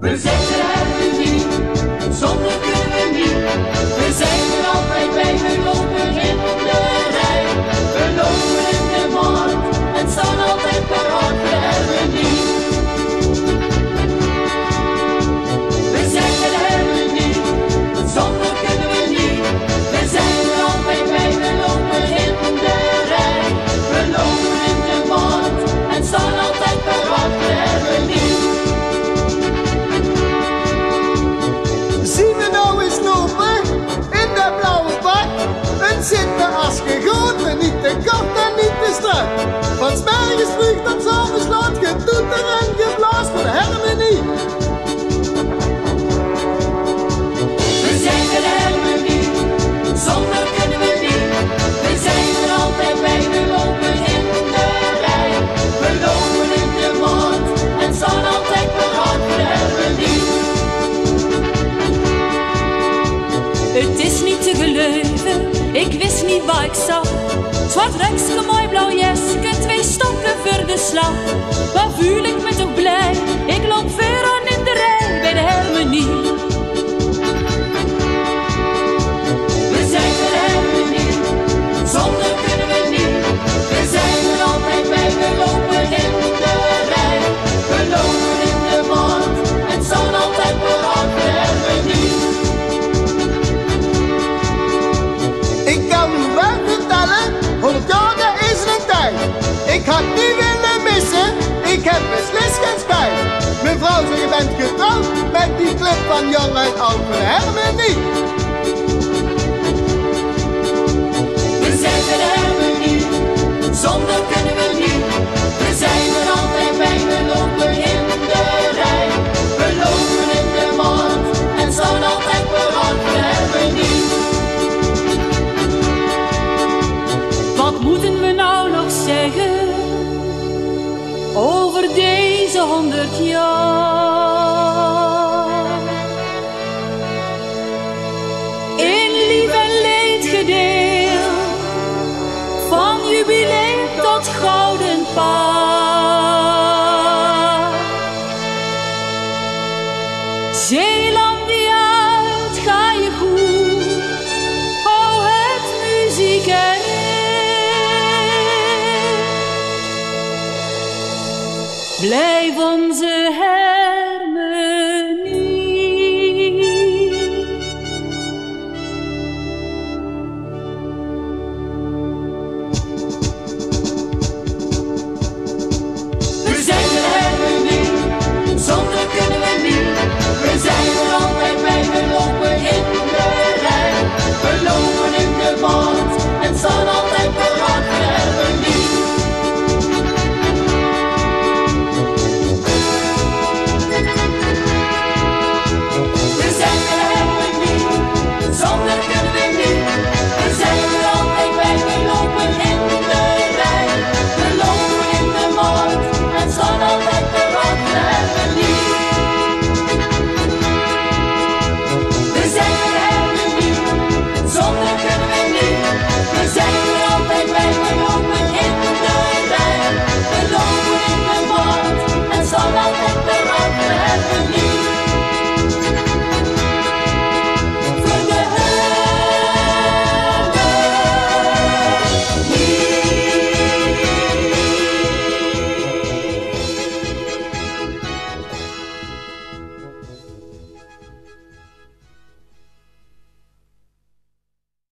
We en geblaas voor de harmonie. We zijn er helemaal niet, zonder kunnen we niet. We zijn er altijd bij, we lopen in de rij. We lopen in de maand en staan altijd paraat, we hebben niet. Het is niet te geloven, ik wist niet waar ik zag. Zwart rekske, mooi blauw twee stokken voor de slag. Waar voel die club van jong en oud, we hebben niet. We zijn er helemaal niet, zonder kunnen we niet. We zijn er altijd bij, we lopen in de rij. We lopen in de maand en staan altijd we hebben niet. Wat moeten we nou nog zeggen over deze honderd jaar? Zeeland die uit, ga je goed, hou het muziek erin. Blijf onze.